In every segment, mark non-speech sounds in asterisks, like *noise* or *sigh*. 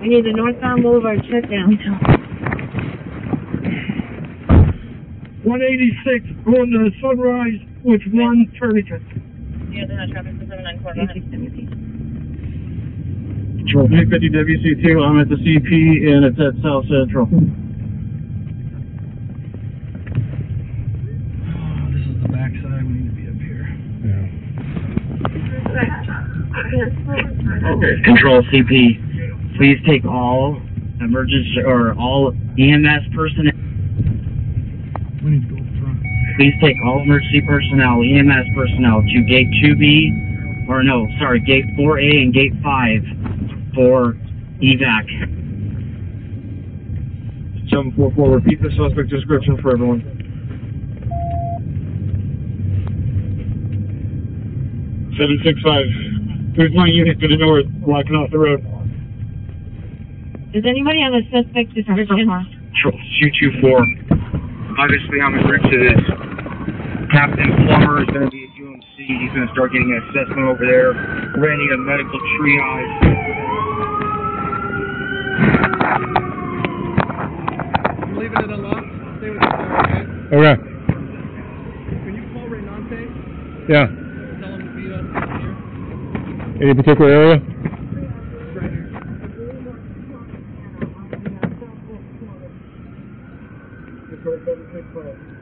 We need the northbound Boulevard check down. 186 going to the Sunrise with one Tourniquet. Yeah, they're not traffic for 794. Control 350 WC2, I'm at the CP and it's at South Central. Ah, this is the backside, we need to be up here. Okay. Control CP, please take all emergency or all EMS personnel. Please take all emergency personnel, EMS personnel, to gate 2B, or no, sorry, gate 4A and gate 5 for evac. 744, repeat the suspect description for everyone. Seven six five. There's one unit to the north blocking off the road. Does anybody have a suspect description? Control 224. Obviously, I'm en route to this. Captain Plummer is going to be at UMC. He's going to start getting an assessment over there. We're going to need a medical triage. I'm leaving it unlocked. Stay with the car, okay? Okay. Can you call Renante? Yeah. Tell him to meet us here. Any particular area? Right here.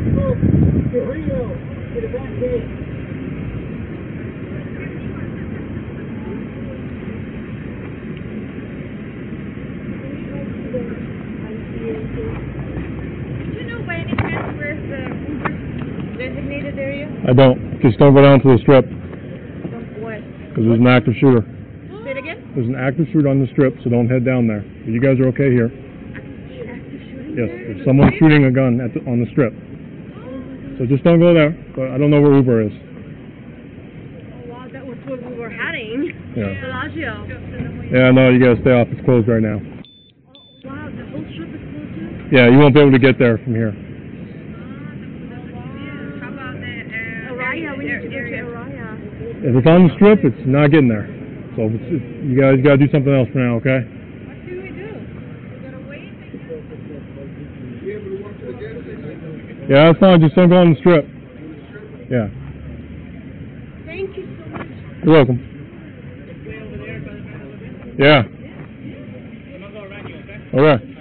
Do you know by any chance where's the Uber designated area? I don't. Just don't go down to the strip, because there's an active shooter. Say it again? There's an active shooter on the strip, so don't head down there. You guys are okay here. Yes, there's someone shooting a gun at the, on the strip. So just don't go there. But I don't know where Uber is. Oh wow, that was what we were heading. Yeah. Bellagio. Yeah, no, you gotta stay off. It's closed right now. Wow, the whole strip is closed too? Yeah, you won't be able to get there from here. How about the uh, Aria? We need to go to Aria. If it's on the strip, it's not getting there. So it's, it's, you guys gotta do something else for now, okay? What do we do? We gotta wait. Yeah, that's fine. Just don't go on the strip. Yeah, Thank you so much. you're welcome. Yeah. Okay. on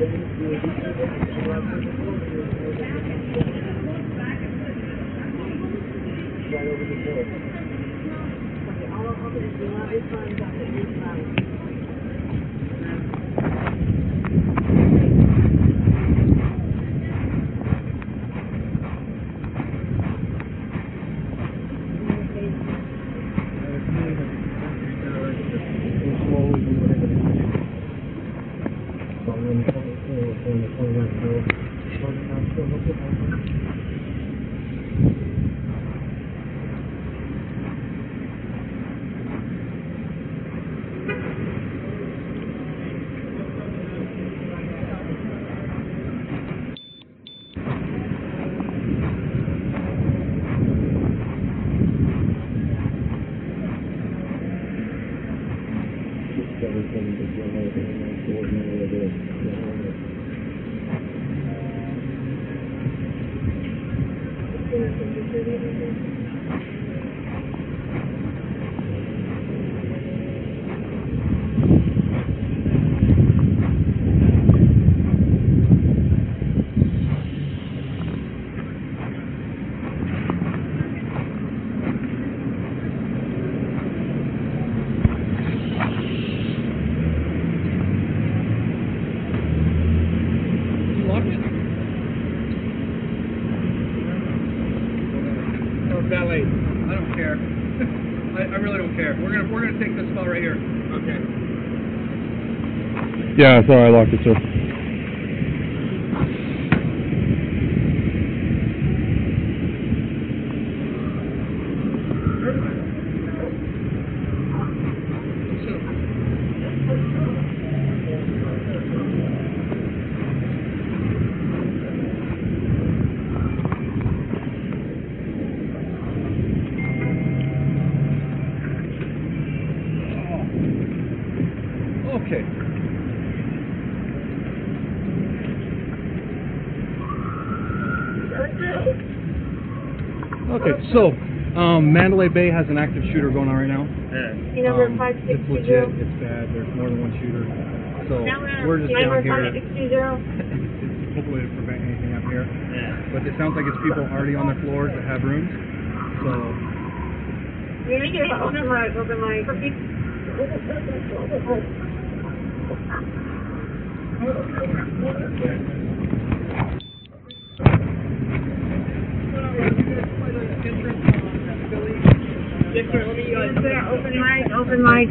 Right over the door. Okay, all of them is the live funds on the new know, You lock it? Or valet? I don't care. I, I really don't care. We're gonna we're gonna take this spot right here. Okay. Yeah, sorry, I locked it, sir. So um, Mandalay Bay has an active shooter going on right now. See number Um, five six It's two legit. zero. It's bad. There's more than one shooter. So Now we're just Number down five here. six two zero. Hopefully to prevent anything up here. But it sounds like it's people already on their floors that have rooms. So You're gonna get open mic, open mic. *laughs* Open mic, open mic.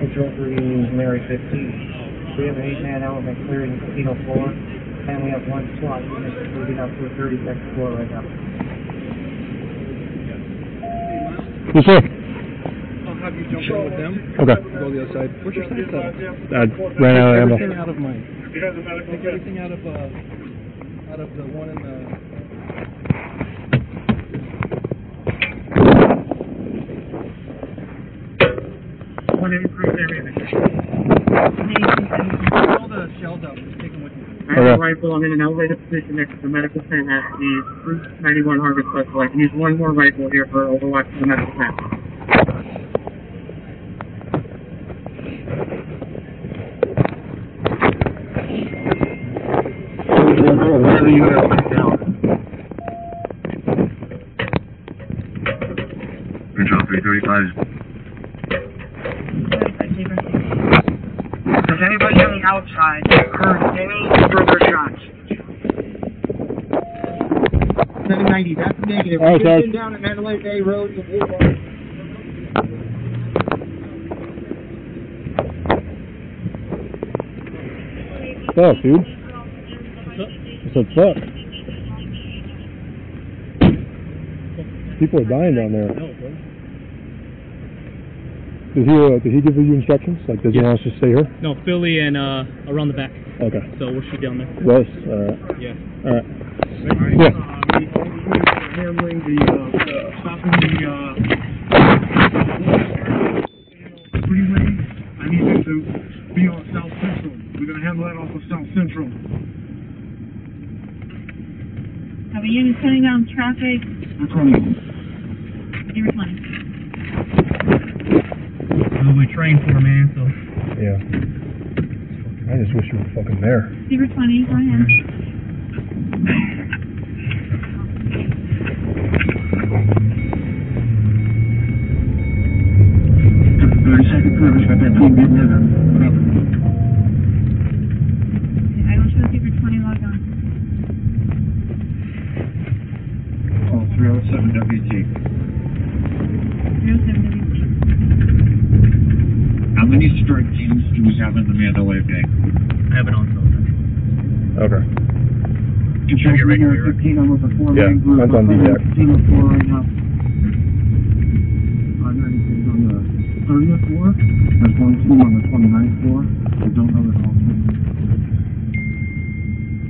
Control three, Mary fifteen. We have an eight-man element clearing the casino floor, and we have one SWAT unit moving up to the thirty-second floor right now. Yes, sir. I'll have you jump in with them. Okay. Go the other side. Where's your sight uh, set? I ran out of ammo. Out of mine. Take everything out of uh, out of the one in the. One improved ammunition. All the shells out. Just take them with you. I have a rifle, I'm in an elevated position next to the medical tent at the Route ninety-one Harvest Festival. I can use one more rifle here for overwatch to the medical tent. You are right now. Control 335. Does anybody on the outside heard any further shots? Seven ninety, that's negative. All right, We've Sarge. down at Mandalay Bay Road to Boulevard. What's up, dude? What's up? People are dying down there. Did he, uh, did he give you instructions? Like, does he want us to stay here? No, Philly and uh, around the back. Okay. So we'll shoot down there. Russ, alright. Yeah. Alright. Yeah. handling the, uh, stopping the, uh, freeway. I need them to be on South Central. We're gonna handle that off of South Central. Have a unit cutting down traffic, That's right. zero twenty. Well, we trained for man, so. Yeah. I just wish you were fucking there. Zero twenty, go ahead. Control your radio, Senior 15, I'm with the four Yeah, man group. that's on I'm DDAC. Senior four right now. Are there anything on the thirtieth floor? There's one team on the twenty-ninth floor. I don't know that all.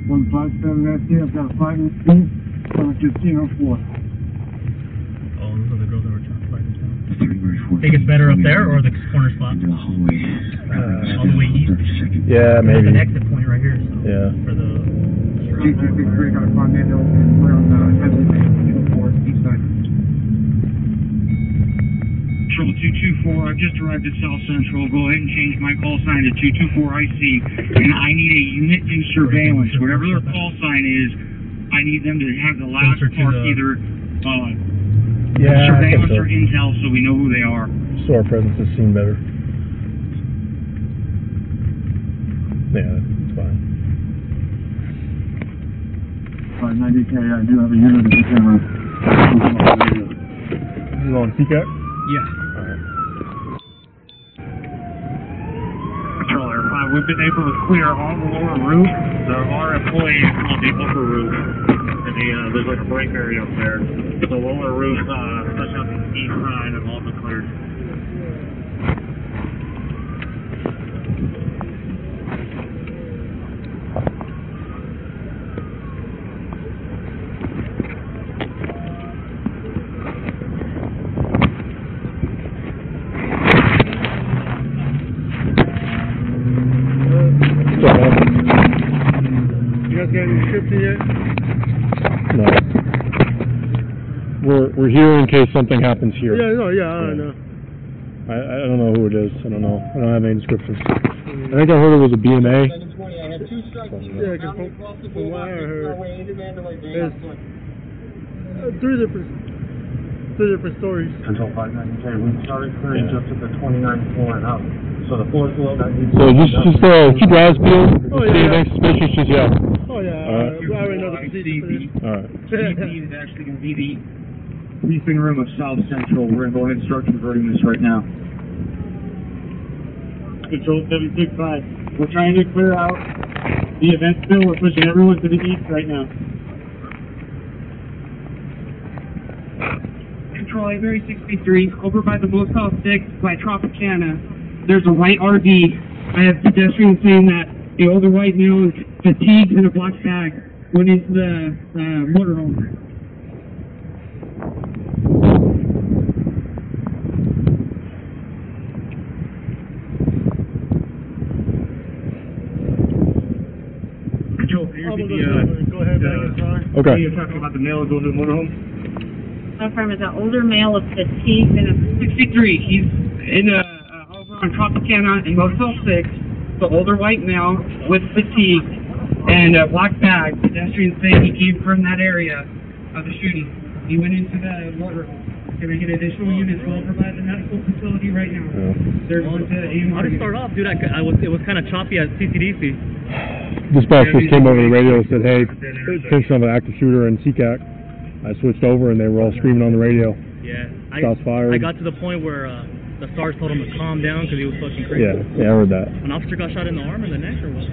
One five seven SC, I've got a five in speed, on the casino floor. Oh, those are the girls that were trying to fight themselves. February 14th. Think it's better up there or the corner spot? Into the hallway. Uh, all the way east. 32nd. Yeah, There's maybe. an exit point right here, so Yeah. for the. Two two six three, got a five and we're on the heavy casino floor, east side. Control 224, I've just arrived at South Central. Go ahead and change my call sign to 224 IC. And I need a unit in surveillance. Whatever their call sign is, I need them to have the last part the- either uh, Yeah, surveillance so. or intel so we know who they are. So our presence is seen better. Yeah, it's fine. Five ninety K, I do have a unit in the camera. This is on CCAT? Yeah. Control Air 5, we've been able to clear all the lower roof. There are employees on the upper roof. And the, uh, there's like a break area up there. The lower roof, uh, especially on the east side, have all been cleared. What's up, man? You guys got any scripts in yet? No. We're, we're here in case something happens here. Yeah, no, yeah, I don't know. I, I don't know who it is. I don't know. I don't have any descriptions. I think I heard it was a BMA. Yeah, because from, from what I heard, there's uh, three different, three different stories. Control five ninety K, we started clearing just at the twenty-ninth floor and up. So the floors below that needs. So just, just, uh, keep your eyes peeled. Oh, See yeah. anything suspicious, just yell. Oh yeah, Alright. uh, I already know the procedure. Alright. CP *laughs* is actually going to be the briefing room of South Central. We're going to go ahead and start converting this right now. Control seven six five. We're trying to clear out the event still. We're pushing everyone to the east right now. Control Avery 63, over by the Motel 6 by Tropicana. There's a white RV. I have pedestrians saying that the older white male is fatigued in a black bag went into the uh, motorhome. Control, here's I'm the, uh, go, go ahead, the- back inside. Okay. You're talking about the male going to the motorhome? Confirm is an older male of fatigued and a 63. He's in a uh, over on Tropicana in Motel 6. The older white male with fatigue and a black bag. Pedestrians say he came from that area of the shooting. He went into the motor. Gonna get additional units over provide the medical facility right now. Yeah. They're going to aim How to start off, dude? I, c- I was it was kind of choppy at CCDC. Dispatch just came over the radio and said, hey, attention of an active shooter in CCAC. I switched over and they were all screaming on the radio. Yeah. I, Shots fired. I got to the point where uh, the stars told him to calm down because he was fucking crazy. Yeah, yeah, I heard that. An officer got shot in the arm or the neck or what?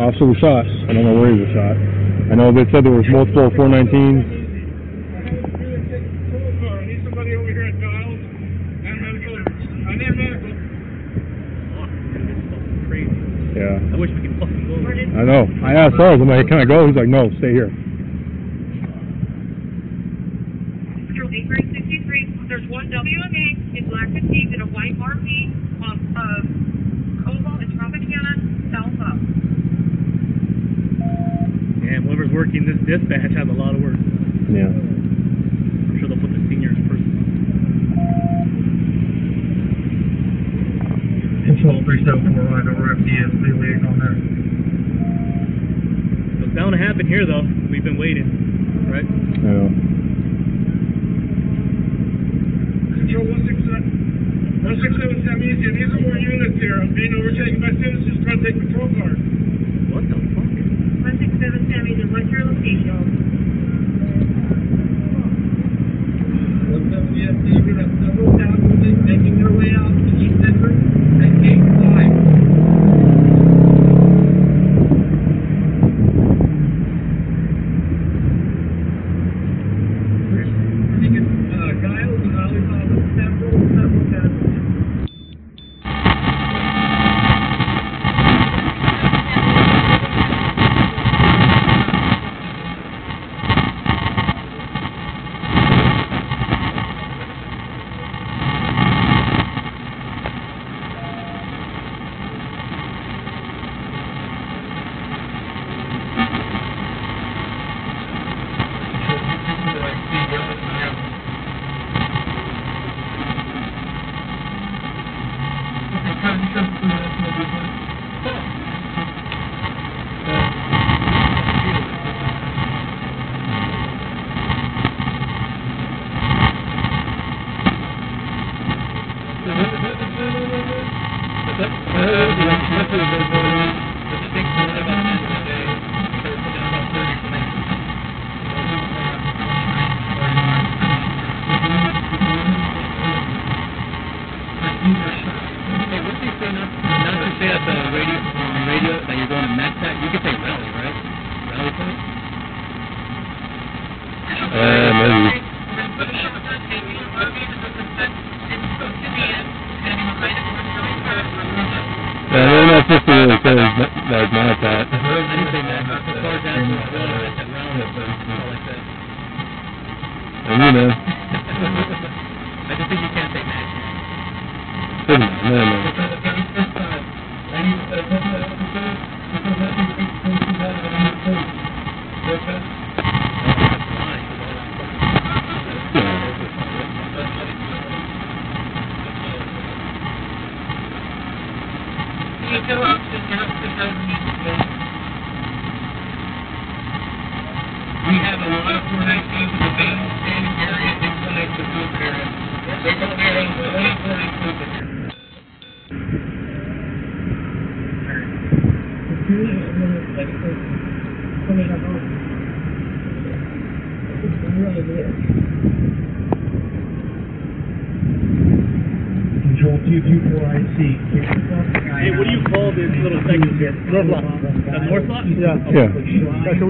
Officer was shot. I don't know where he was shot. I know they said there was multiple 419s. I need somebody over here at Giles. I need medical. Fuck, dude, it's fucking crazy. Yeah, I wish we could. I know. I asked Sarge, I'm like, can I go? He's like, no, stay here. Control eight three sixty-three, there's one WMA in black fatigues in a white RV off um, of Koval and Tropicana, south up. Damn, whoever's working this dispatch has a lot of work. Yeah. I'm sure they'll put the seniors first. Control three seven four one over FDS, they liaison there. So it's bound to happen here though. We've been waiting, right? Yeah. Control one six seven. One six seven Easy, these are more units here. I'm being overtaken by citizens trying to take patrol cars. What the fuck? One six seven Sammy, then what's your location? We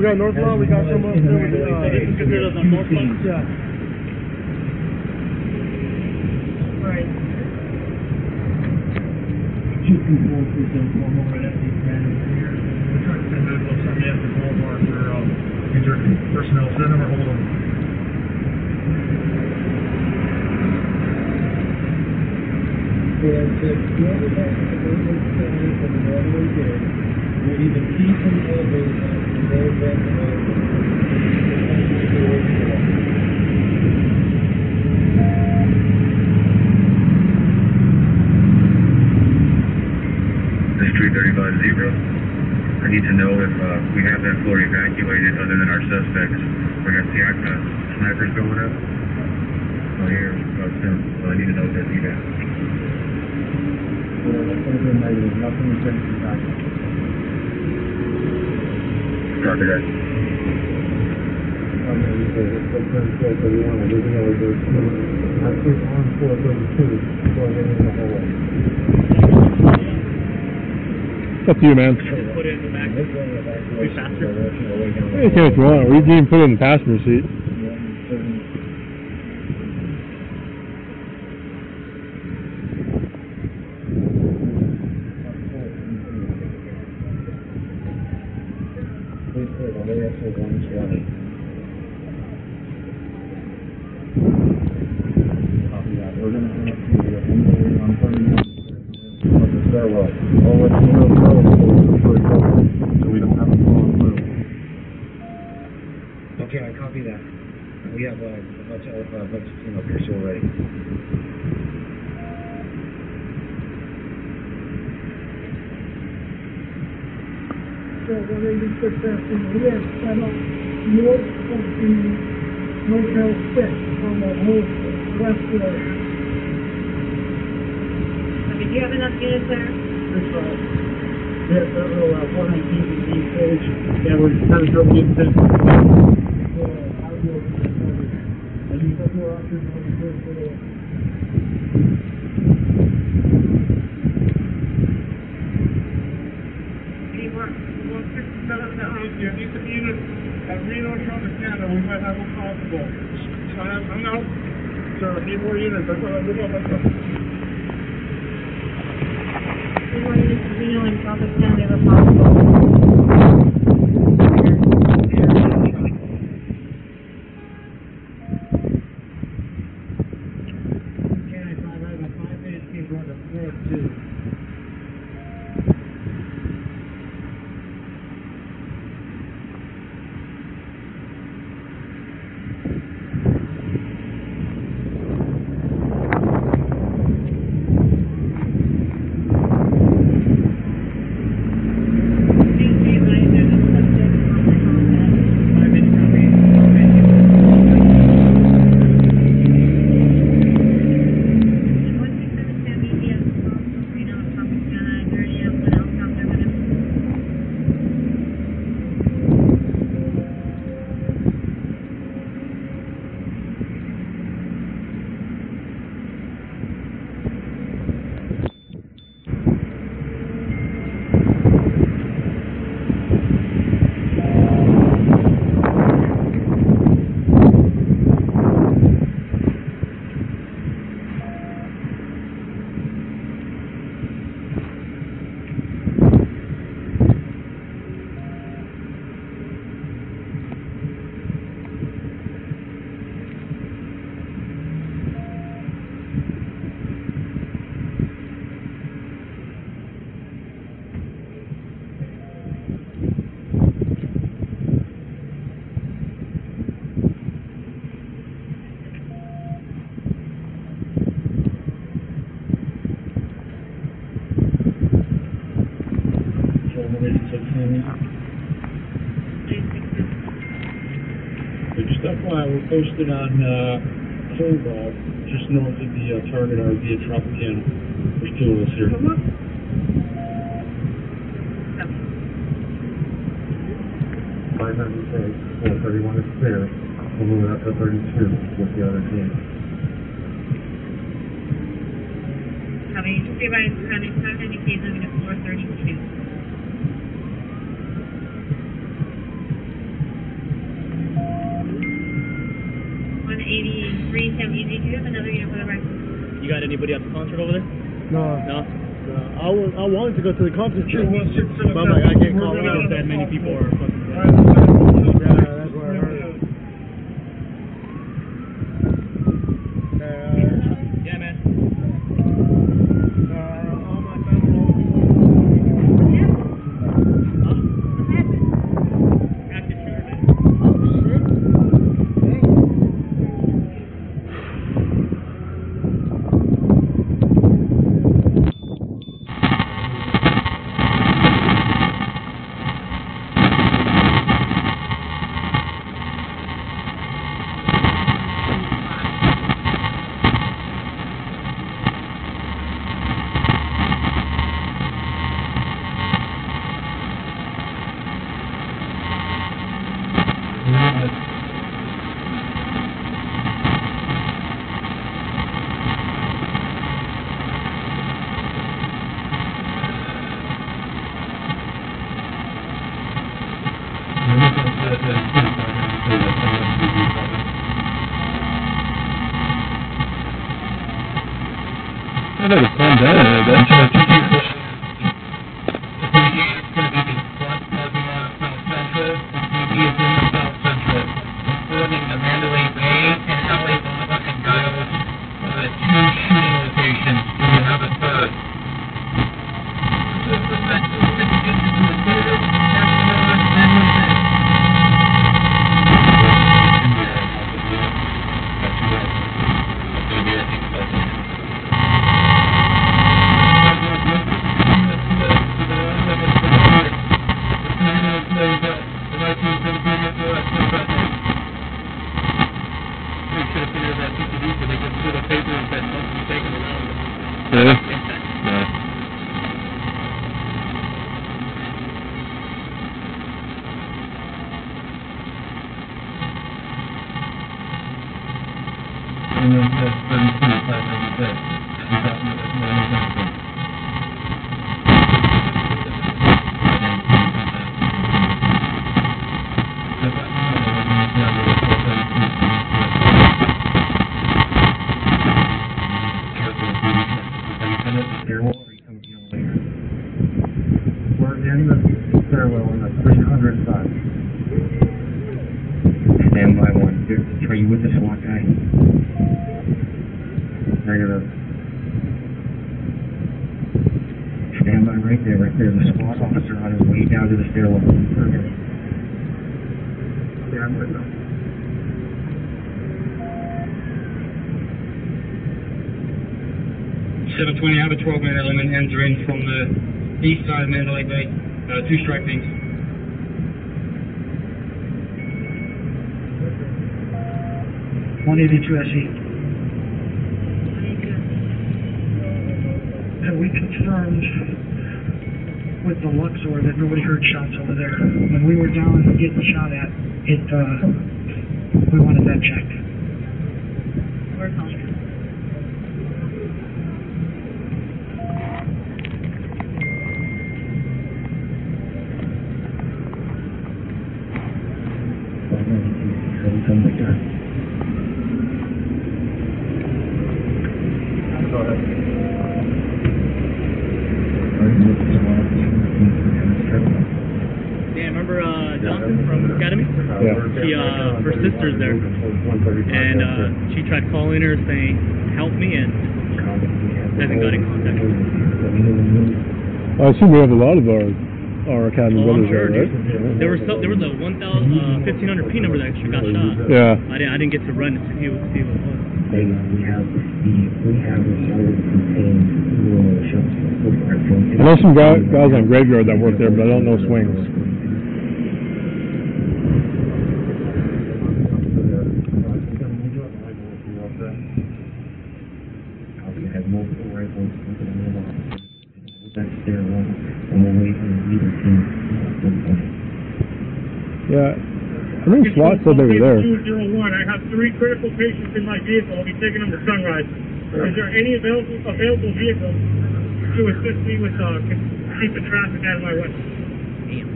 we got North Lawn, we got some up there with the, So this is considered the north lot? Yeah. Right. Two two four three seven four, I'm over at the grand here. We're trying to send out about something after Boulevard for, um, injured personnel, send them or hold them. Yeah, so whoever has the ordinance standing for the normally did, will either keep them elevated zero. I need to know if, uh, we have that floor evacuated other than our suspects. We got the, uh, snipers going up. Oh, here, uh, soon, so I need to know if that's evac. Nothing is going to be back. Copy that. It's up to you, man. Put it in the back. Be faster. You can if you want, or you can even put it in the passenger seat. We're gonna have to, uh, on turning on the stairwell. I'll let you know, before it goes, so we don't have to fall through. Okay, I copy that. We have uh, a bunch of, a bunch of team up here, so we're ready. So when they just put that in the list, set up north of the Motel Six on the whole west floor. Okay, do you have enough units there? That's right. Yeah, that little, uh, one nineteen is the yeah, we're kind of dropping into. Uh, audio. And you got your options on the first floor. Any more? One sixty-seven, no. Yeah, these units at Reno, Tropicana, we might have a possible. I'm, I'm out, so need more units, that's what I did on myself. Any more units to Reno and Tropic County if possible? County five, I have a five minute team going to floor two. But just FYI, we're posted on, uh, Koval, just north of the, uh, Target RV at Tropicana. There's two of us here. Five hundred six, four thirty-one is clear. We'll move it up to thirty-two with the other team. Having, say by, having, having indicated moving to floor thirty-two. Seventy, do you have another unit for the record? You got anybody at the concert over there? No, No? I was, I wanted to go to the concert too. But I'm like, I can't call because that many people are Negative. Stand by right there, right there. The SWAT officer on his way down to the stairwell. Okay. Yeah, I'm with them. Seven twenty, I have a twelve man element entering from the east side of Mandalay Bay, uh, two strike beams. One eighty-two SE. And we confirmed with the Luxor that nobody heard shots over there. When we were down getting shot at, it, uh, we wanted that checked. We're calling. Something like that. Go ahead. Yeah, remember uh, Johnson from Academy? Yeah. She, uh, her sister's there. And uh, she tried calling her saying, help me, and hasn't got in contact. I assume we have a lot of our our academy Oh, I'm brothers sure, there, right? There was so, there was a 1,000, uh, 1500 P number that actually got shot. Yeah. I didn't I didn't get to run to see what see what it was. We have, we have a contained rural I know some guys, guys on graveyard that work there, but I don't know swings. had multiple rifles looking at the wall. That stairwell, and we're waiting for either team. Yeah, I think SWAT said they were there. Two zero one, I have three critical patients in my vehicle, I'll be taking them to Sunrise. Is there any available, available vehicles to assist me with, uh, keeping traffic out of my way? Damn.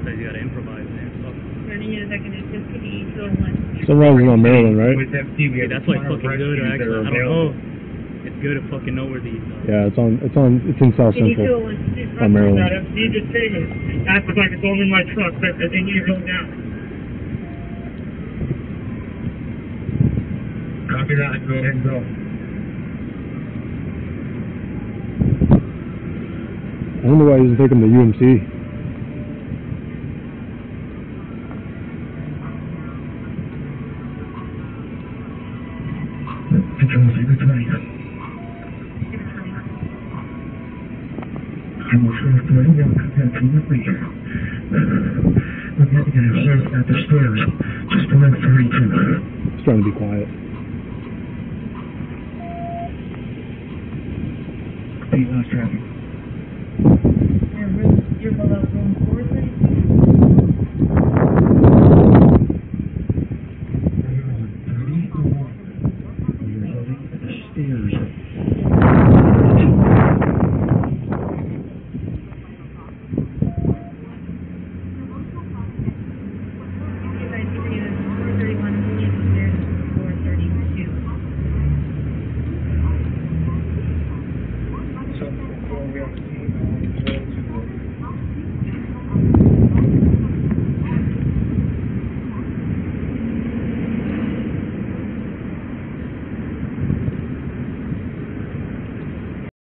So you gotta improvise there. Fuck. Running in a second, it's just the two oh one. Sunrise is on Maryland, right? With FT, we Dude, have that's like a ton of fucking good, actually. I don't know. It's good to fucking know where these are. Yeah, it's on, it's on, it's in South Eighty two Central. one. On Maryland. That FD just came and asked if I could go in my truck, that, that they need to go down. Copy that, go ahead and go. I don't know why he doesn't take them to UMC. absolutely do. I'm not going to hear at the stairs. Just 132. Just trying to be quiet. Eight lost traffic. You're below.